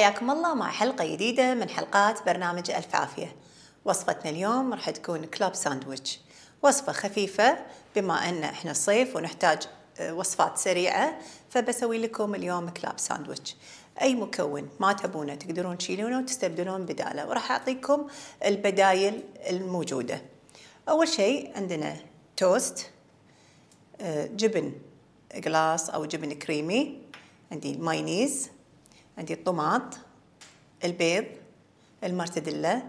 حياكم الله مع حلقة جديدة من حلقات برنامج ألف عافية. وصفتنا اليوم راح تكون club sandwich. وصفة خفيفة بما أن إحنا صيف ونحتاج آه، وصفات سريعة فبسوي لكم اليوم club sandwich. أي مكون ما تبونه تقدرون تشيلونه وتستبدلون بداله وراح أعطيكم البدايل الموجودة. أول شيء عندنا توست آه، جبن glass أو جبن كريمي عندي المايونيز عندي الطماط البيض المرتديلا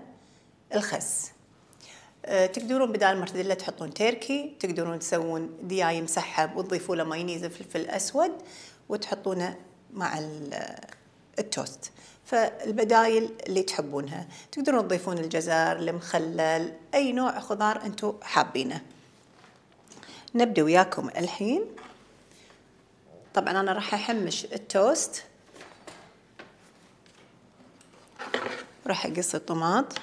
الخس. أه، تقدرون بدال المرتديلا تحطون تركي تقدرون تسوون دياي مسحب وتضيفوا له مايونيز فلفل أسود وتحطونه مع التوست. فالبدايل اللي تحبونها. تقدرون تضيفون الجزر المخلل أي نوع خضار أنتم حابينه. نبدأ وياكم الحين. طبعا أنا راح أحمش التوست. راح أقص الطماط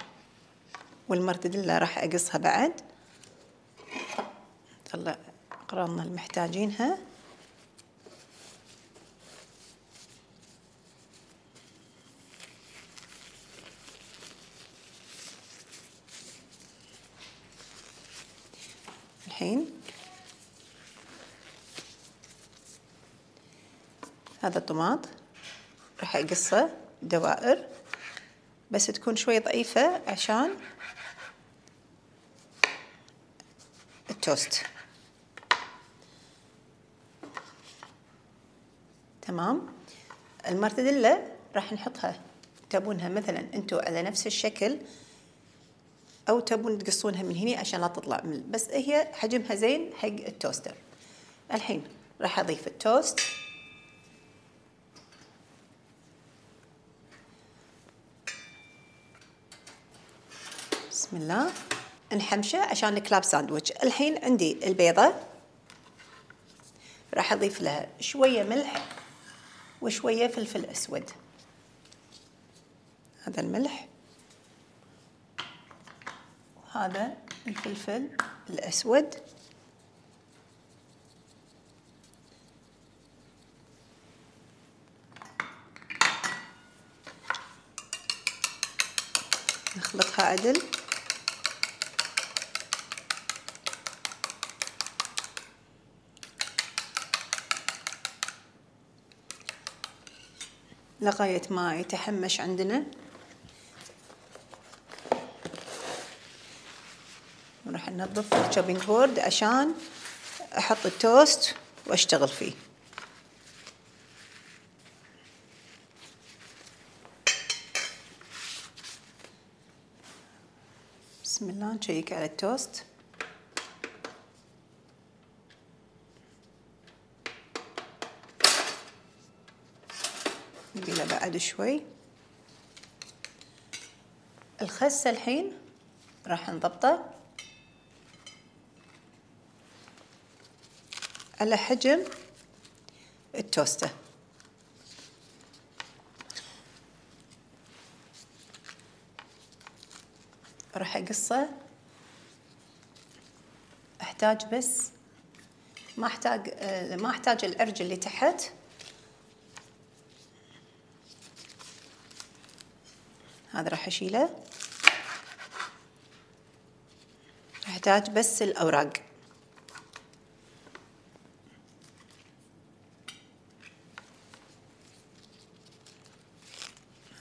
والمرتديلا راح أقصها بعد. نطلع اقراضنا المحتاجينها. الحين. هذا الطماط راح أقصه دوائر. بس تكون شوي ضعيفة عشان التوست. تمام؟ المرتديلا راح نحطها. تبونها مثلا انتو على نفس الشكل أو تبون تقصونها من هنا عشان لا تطلع من بس هي حجمها زين حق ال toaster. الحين راح أضيف التوست. بسم الله. نحمشه عشان ال club sandwich. الحين عندي البيضة. راح أضيف لها شوية ملح وشوية فلفل أسود. هذا الملح. وهذا الفلفل الأسود. نخلطها عدل. لغاية ما يتحمش عندنا. راح ننظف ال chopping board عشان أحط التوست وأشتغل فيه. بسم الله نشيك على التوست نبي له بعد شوي. الخس الحين راح نضبطه على حجم التوستة. راح أقصه. أحتاج بس ما أحتاج ما أحتاج العرج اللي تحت. هذا راح أشيله. احتاج بس الأوراق.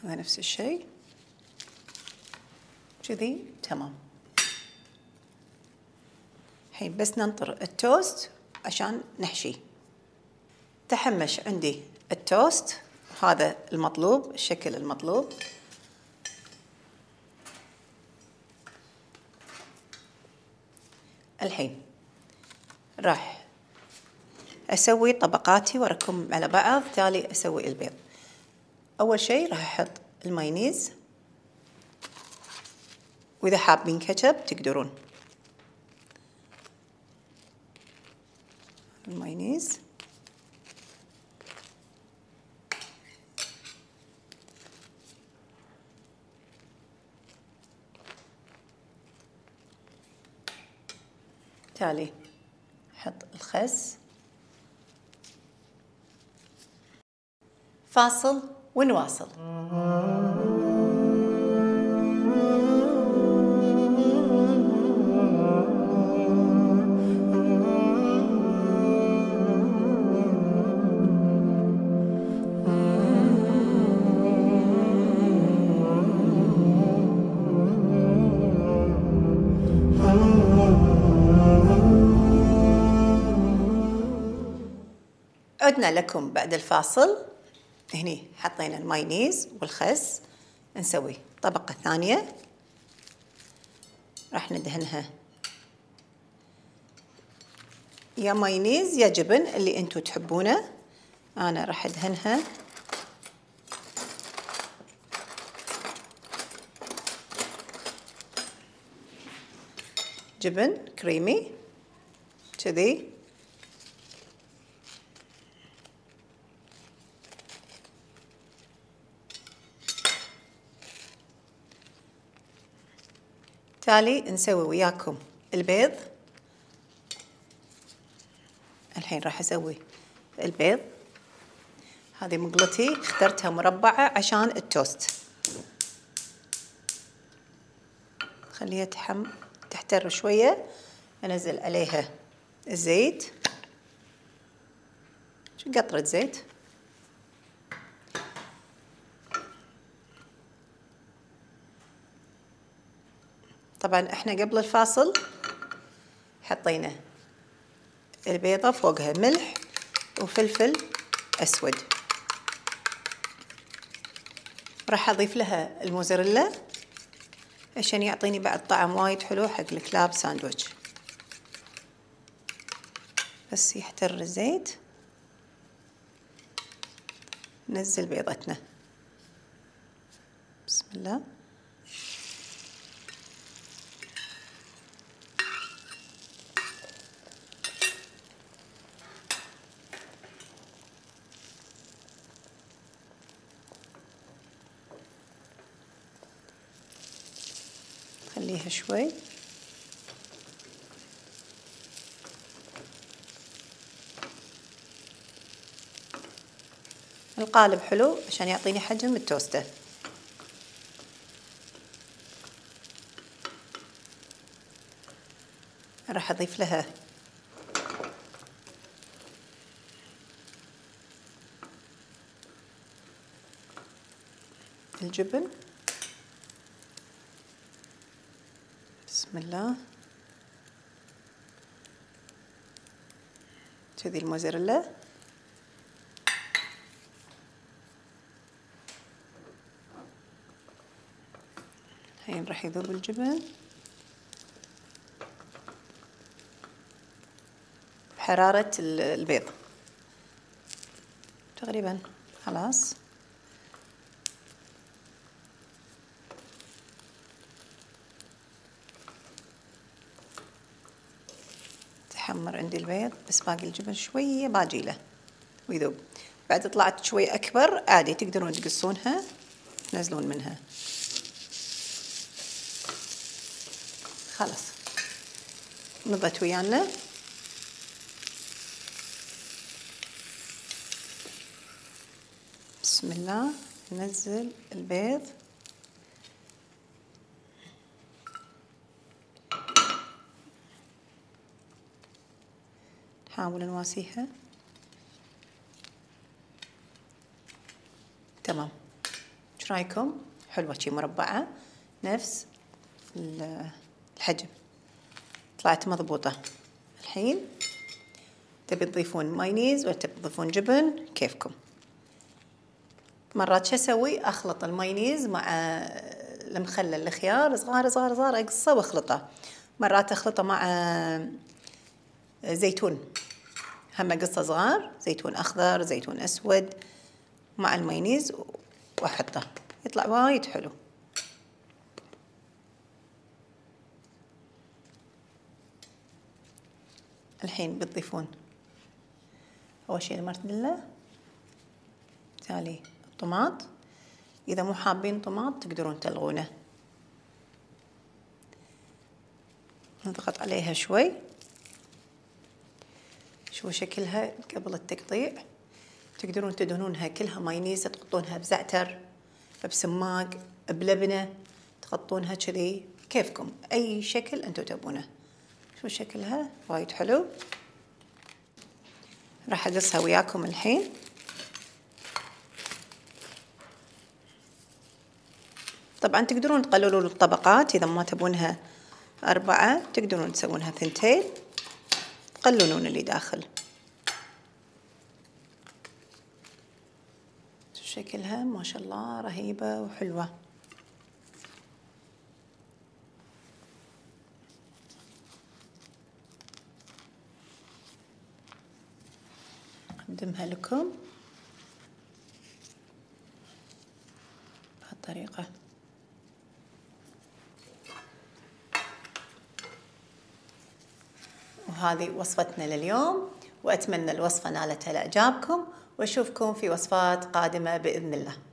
هذا نفس الشيء. كذي. تمام. الحين بس ننطر التوست عشان نحشي. تحمش عندي التوست. هذا المطلوب الشكل المطلوب. الحين. راح أسوي طبقاتي وأركم على بعض تالي أسوي البيض. أول شيء راح أحط المايونيز. وإذا حابين كاتشب تقدرون. المايونيز. تالي حط الخس. فاصل ونواصل. عدنا لكم بعد الفاصل. هني حطينا المايونيز والخس. نسوي طبقة ثانية. راح ندهنها. يا مايونيز يا جبن اللي أنتم تحبونه. أنا راح أدهنها. جبن كريمي. كذي. تالي نسوي وياكم البيض. الحين راح أسوي البيض. هذه مقلتي اخترتها مربعة عشان التوست. خليها تحم تحتر شوية. أنزل عليها الزيت. قطرة زيت؟ طبعا إحنا قبل الفاصل حطينا البيضة فوقها ملح وفلفل أسود. راح أضيف لها الموزاريلا عشان يعطيني بعد طعم وايد حلو حق الكلاب ساندويتش. بس يحتر الزيت. نزل بيضتنا. بسم الله. خليها شوي. القالب حلو عشان يعطيني حجم التوستة. راح أضيف لها الجبن. بسم الله. كذي الموزاريلا الحين راح يذوب الجبن. بحرارة البيض. تقريبا خلاص. تحمر عندي البيض بس باقي الجبن شوية باجي له ويذوب. بعد طلعت شوي أكبر عادي تقدرون تقصونها تنزلون منها. خلاص. نضت ويانا. بسم الله. ننزل البيض. نحاول نواسيها. تمام. إيش رأيكم؟ حلوة شي مربعة. نفس الحجم. طلعت مضبوطة. الحين تبي تضيفون مايونيز ولا تبي تضيفون جبن؟ كيفكم؟ مرات شو أسوي؟ أخلط المايونيز مع المخلل الخيار صغار صغار صغار أقصه وأخلطه. مرات أخلطه مع زيتون. هم أقصه صغار زيتون أخضر زيتون أسود مع المايونيز وأحطه. يطلع وايد حلو. الحين بتضيفون. أول شي المرتديلا تالي الطماط. إذا مو حابين طماط تقدرون تلغونه. نضغط عليها شوي. شوفوا شكلها قبل التقطيع. تقدرون تدهنونها كلها مايونيز تحطونها بزعتر بسماق بلبنة تغطونها كذي. كيفكم؟ أي شكل أنتم تبونه. شو شكلها وايد حلو. راح أقصها وياكم الحين. طبعا تقدرون تقللون الطبقات إذا ما تبونها أربعة تقدرون تسوونها ثنتين. تقللون اللي داخل. شكلها؟ ما شاء الله رهيبة وحلوة. أقدمها لكم. بهالطريقة. وهذه وصفتنا لليوم وأتمنى الوصفة نالت إعجابكم وأشوفكم في وصفات قادمة بإذن الله.